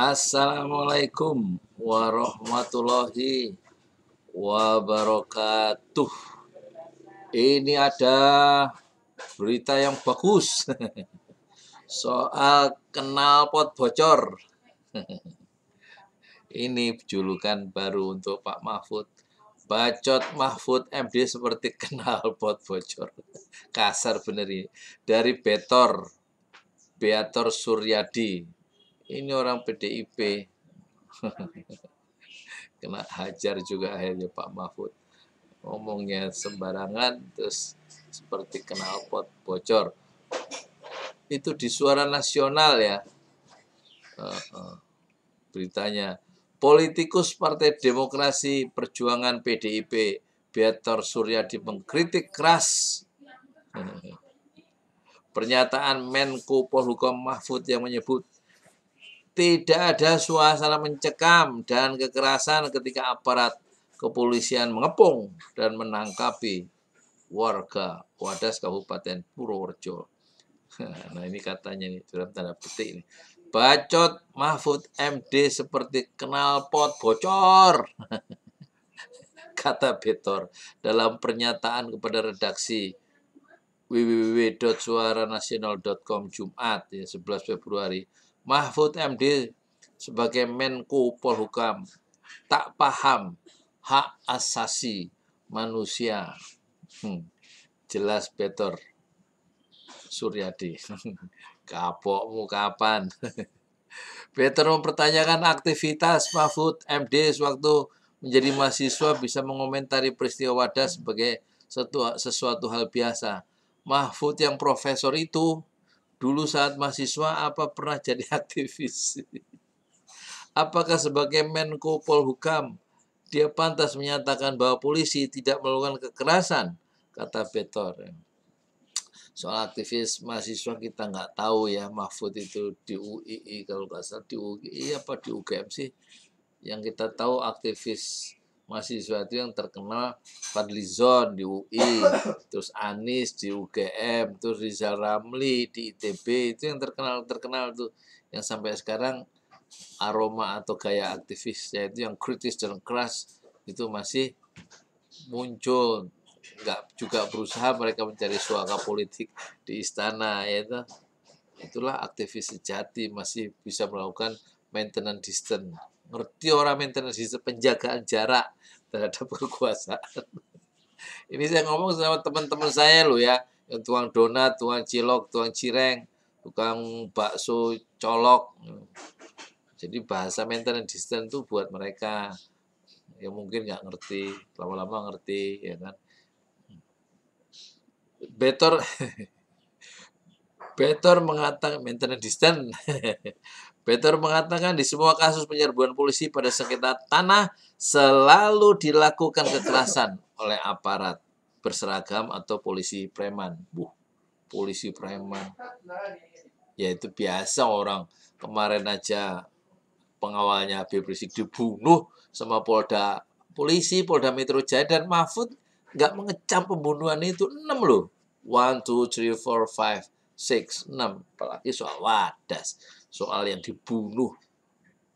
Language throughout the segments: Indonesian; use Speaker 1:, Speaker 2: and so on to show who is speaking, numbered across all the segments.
Speaker 1: Assalamualaikum warahmatullahi wabarakatuh. Ini ada berita yang bagus soal kenal pot bocor. Ini julukan baru untuk Pak Mahfud. Bacot Mahfud MD seperti kenal pot bocor. Kasar bener ini. Dari Betor, Beator Suryadi. Ini orang PDIP. Kena hajar juga akhirnya Pak Mahfud. Ngomongnya sembarangan, terus seperti kenal pot bocor. Itu di suara nasional ya. Uh, uh, beritanya Politikus Partai Demokrasi Perjuangan PDIP Beator Suryadi mengkritik keras pernyataan Menko Polhukam Mahfud yang menyebut tidak ada suasana mencekam dan kekerasan ketika aparat kepolisian mengepung dan menangkapi warga Wadas Kabupaten Purworejo. Nah ini katanya nih dalam tanda petik ini. Bacot Mahfud MD seperti kenal pot bocor. Kata Betor dalam pernyataan kepada redaksi www.suaranasional.com Jumat ya, 11 Februari. Mahfud MD sebagai Menko Polhukam tak paham hak asasi manusia. Hmm, jelas Betor Suryadi. Kapokmu kapan? Peter mempertanyakan aktivitas Mahfud MD sewaktu menjadi mahasiswa bisa mengomentari peristiwa wadah sebagai sesuatu hal biasa. Mahfud yang profesor itu dulu saat mahasiswa apa pernah jadi aktivis? Apakah sebagai Menko Polhukam dia pantas menyatakan bahwa polisi tidak melakukan kekerasan? Kata Peter soal aktivis mahasiswa kita nggak tahu ya Mahfud itu di UII kalau nggak salah di UII apa di UGM sih yang kita tahu aktivis mahasiswa itu yang terkenal Fadlizon di UI terus Anis di UGM terus Rizal Ramli di ITB itu yang terkenal terkenal tuh. Yang sampai sekarang aroma atau gaya aktivisnya itu yang kritis dan keras itu masih muncul. Nggak juga berusaha mereka mencari suaka politik di istana ya itu itulah aktivis sejati masih bisa melakukan maintenance distance ngerti orang maintenance distance penjagaan jarak terhadap kekuasaan ini saya ngomong sama teman-teman saya loh ya yang tuang donat, tuang cilok, tuang cireng, tukang bakso colok. Jadi bahasa maintenance distance itu buat mereka yang mungkin nggak ngerti, lama-lama ngerti, ya kan. Better Better mengatakan maintenance distance. Better mengatakan di semua kasus penyerbuan polisi pada sengketa tanah selalu dilakukan kekerasan oleh aparat berseragam atau polisi preman. Buh, polisi preman. Ya itu biasa orang. Kemarin aja pengawalnya Habib Rizik dibunuh sama Polda polisi Polda Metro Jaya dan Mahfud nggak mengecam pembunuhan itu. Enam loh. One two three four five six enam. Apalagi soal wadas soal yang dibunuh.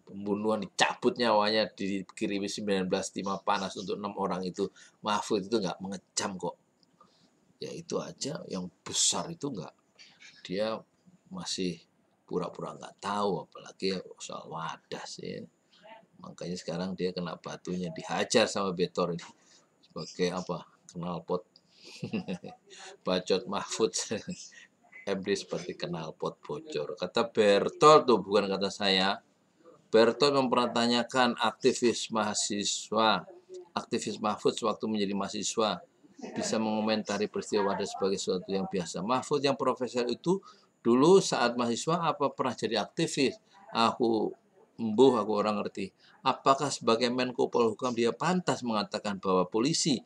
Speaker 1: Pembunuhan dicabut nyawanya dikirimi 19 timah panas untuk enam orang itu. Mahfud itu nggak mengecam kok. Ya itu aja yang besar itu nggak. Dia masih pura-pura nggak tahu apalagi soal wadas ya makanya sekarang dia kena batunya dihajar sama Betor ini. Sebagai apa? Kenal pot bacot Mahfud MD seperti kenal pot bocor. Kata Bertol tuh bukan kata saya. Bertol mempertanyakan aktivis mahasiswa aktivis Mahfud sewaktu menjadi mahasiswa bisa mengomentari peristiwa wadah sebagai sesuatu yang biasa. Mahfud yang profesor itu dulu saat mahasiswa apa pernah jadi aktivis? Aku embuh aku orang ngerti. Apakah sebagai Menko Polhukam dia pantas mengatakan bahwa polisi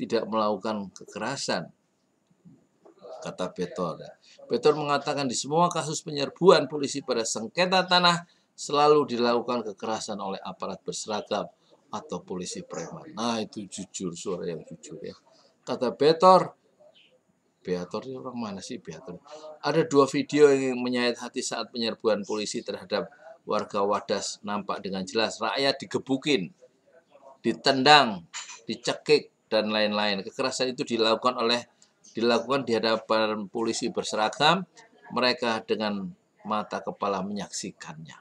Speaker 1: tidak melakukan kekerasan? Kata Betor. Betor mengatakan di semua kasus penyerbuan polisi pada sengketa tanah selalu dilakukan kekerasan oleh aparat berseragam atau polisi preman. Nah itu jujur, suara yang jujur ya. Kata Betor, Beator ini orang mana sih Beator? Ada dua video yang menyayat hati saat penyerbuan polisi terhadap warga Wadas nampak dengan jelas. Rakyat digebukin, ditendang, dicekik, dan lain-lain. Kekerasan itu dilakukan oleh dilakukan di hadapan polisi berseragam, mereka dengan mata kepala menyaksikannya.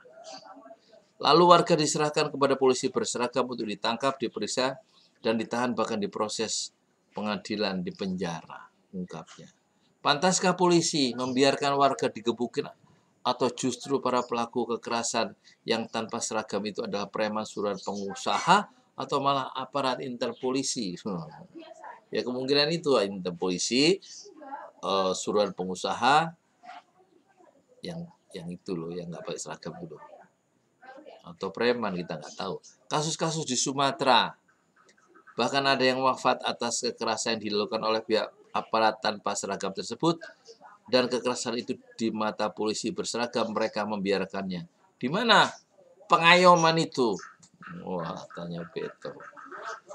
Speaker 1: Lalu warga diserahkan kepada polisi berseragam untuk ditangkap, diperiksa, dan ditahan bahkan diproses pengadilan di penjara, ungkapnya. Pantaskah polisi membiarkan warga digebukin atau justru para pelaku kekerasan yang tanpa seragam itu adalah preman surat pengusaha atau malah aparat interpolisi? Ya kemungkinan itu interpolisi, uh, suruhan pengusaha yang yang itu loh yang nggak pakai seragam dulu atau preman kita nggak tahu kasus-kasus di Sumatera bahkan ada yang wafat atas kekerasan yang dilakukan oleh pihak aparat tanpa seragam tersebut dan kekerasan itu di mata polisi berseragam mereka membiarkannya. Di mana pengayoman itu? Wah, tanya Beto.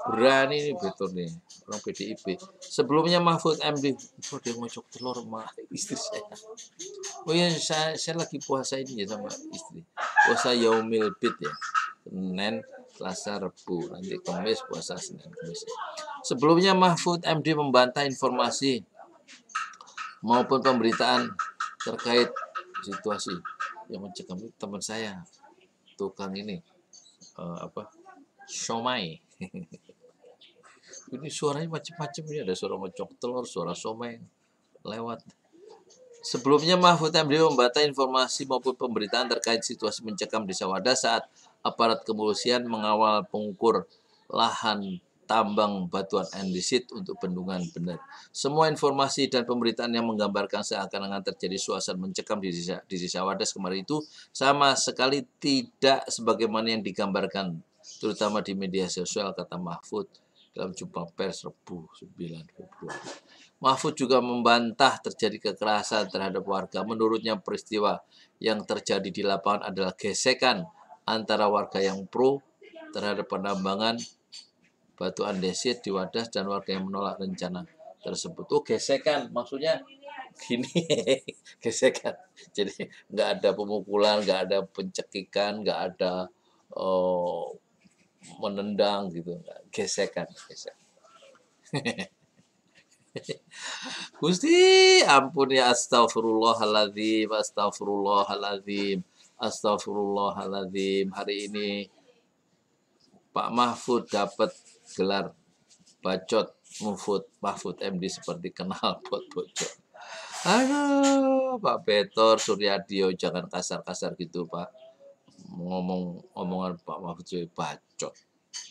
Speaker 1: Berani nih Beto nih, orang PDIP. Sebelumnya Mahfud MD, oh, dia ngocok telur sama istri saya. Oh iya, saya, saya lagi puasa ini ya sama istri. Puasa Yaumil Bid ya. Senin, Selasa, Rebu. Nanti Kamis puasa Senin, Kamis. Sebelumnya Mahfud MD membantah informasi maupun pemberitaan terkait situasi yang mencekam teman saya tukang ini uh, apa somai. Ini suaranya macam-macam ini. Ada suara mecok telur suara somai. Lewat. Sebelumnya Mahfud MD membantah informasi maupun pemberitaan terkait situasi mencekam di Sawada saat aparat kepolisian mengawal pengukur lahan tambang batuan andesit untuk bendungan benar. Semua informasi dan pemberitaan yang menggambarkan seakan-akan terjadi suasana mencekam di desa, di desa Wadas kemarin itu sama sekali tidak sebagaimana yang digambarkan terutama di media sosial kata Mahfud dalam jumpa pers Rebu 9 Februari. Mahfud juga membantah terjadi kekerasan terhadap warga. Menurutnya peristiwa yang terjadi di lapangan adalah gesekan antara warga yang pro terhadap penambangan batu andesit di Wadas dan warga yang menolak rencana tersebut. Oh gesekan, maksudnya gini gesekan. Jadi nggak ada pemukulan, nggak ada pencekikan, nggak ada oh, menendang gitu, gesekan, gesekan. Gusti, ampun ya astagfirullahaladzim, astagfirullahaladzim, astagfirullahaladzim. Hari ini Pak Mahfud dapat gelar bacot Mahfud Mahfud MD seperti kenal pot bocor. Aduh, Pak Betor Suryadio jangan kasar-kasar gitu Pak. Ngomong omongan Pak Mahfud jadi bacot.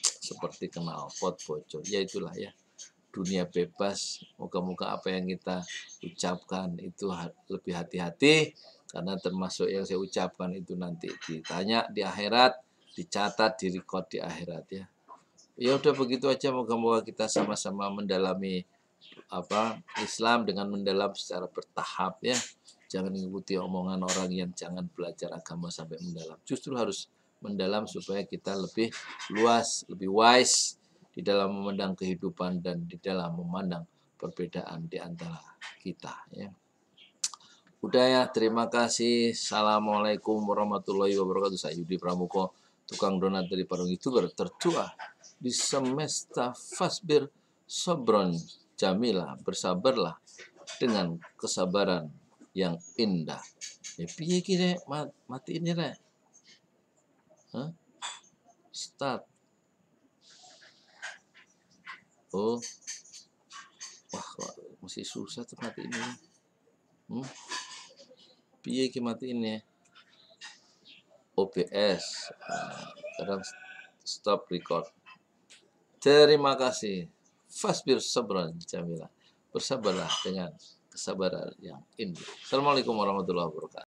Speaker 1: Seperti kenal pot bocor. Ya itulah ya. Dunia bebas. Moga-moga apa yang kita ucapkan itu lebih hati-hati. Karena termasuk yang saya ucapkan itu nanti ditanya di akhirat, dicatat, direkod di akhirat ya. Ya udah begitu aja. Moga-moga kita sama-sama mendalami apa Islam dengan mendalam secara bertahap ya jangan mengikuti omongan orang yang jangan belajar agama sampai mendalam. Justru harus mendalam supaya kita lebih luas lebih wise di dalam memandang kehidupan dan di dalam memandang perbedaan di antara kita ya. Udah ya terima kasih. Assalamualaikum warahmatullahi wabarakatuh. Saya Yudi Pramuko tukang donat dari Parung Youtuber tertua di semesta fasbir sobron. Jamilah bersabarlah dengan kesabaran yang indah. Ya piye kira mati ini re huh? start. Oh. Wah masih susah tuh mati ini. Hmm? piye ki mati ini OBS nah, kadang stop record. Terima kasih. Fasbir sabran jamila. Bersabarlah dengan kesabaran yang indah. Assalamualaikum warahmatullahi wabarakatuh.